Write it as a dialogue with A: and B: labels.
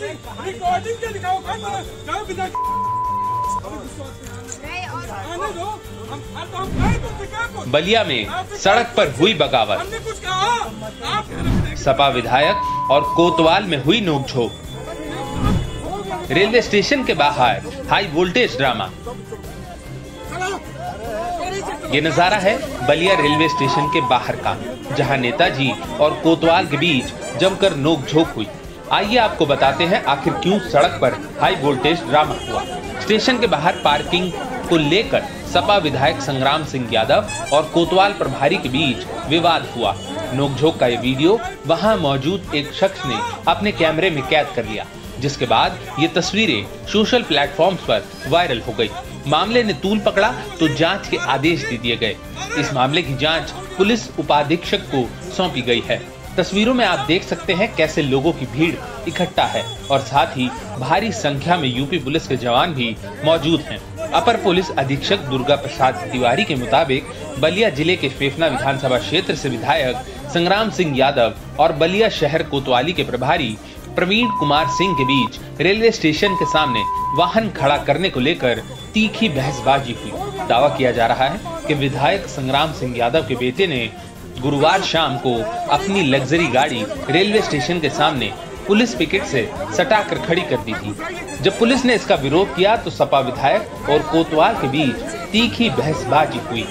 A: Recording के दिखाओ कहाँ बिना तो
B: बलिया में सड़क पर हुई बगावत।
A: हमने कुछ कहा। आप
B: सपा विधायक और कोतवाल में हुई नोकझोंक रेलवे स्टेशन के बाहर हाई वोल्टेज ड्रामा। ये नज़ारा है बलिया रेलवे स्टेशन के बाहर का जहाँ नेताजी और कोतवाल के बीच जमकर नोकझोंक हुई। आइए आपको बताते हैं आखिर क्यों सड़क पर हाई वोल्टेज ड्रामा हुआ। स्टेशन के बाहर पार्किंग को लेकर सपा विधायक संग्राम सिंह यादव और कोतवाल प्रभारी के बीच विवाद हुआ। नोकझोंक का ये वीडियो वहाँ मौजूद एक शख्स ने अपने कैमरे में कैद कर लिया, जिसके बाद ये तस्वीरें सोशल प्लेटफॉर्म्स पर वायरल हो गई। मामले ने तूल पकड़ा तो जाँच के आदेश दे दिए गए। इस मामले की जाँच पुलिस उपाधीक्षक को सौंपी गई है। तस्वीरों में आप देख सकते हैं कैसे लोगों की भीड़ इकट्ठा है और साथ ही भारी संख्या में यूपी पुलिस के जवान भी मौजूद हैं। अपर पुलिस अधीक्षक दुर्गा प्रसाद तिवारी के मुताबिक बलिया ज़िले के फेफना विधानसभा क्षेत्र से विधायक संग्राम सिंह यादव और बलिया शहर कोतवाली के प्रभारी प्रवीण कुमार सिंह के बीच रेलवे स्टेशन के सामने वाहन खड़ा करने को लेकर तीखी बहसबाजी हुई। दावा किया जा रहा है कि विधायक संग्राम सिंह यादव के बेटे ने गुरुवार शाम को अपनी लग्जरी गाड़ी रेलवे स्टेशन के सामने पुलिस पिकेट से सटा कर खड़ी कर दी थी। जब पुलिस ने इसका विरोध किया तो सपा विधायक और कोतवाल के बीच तीखी बहसबाजी हुई।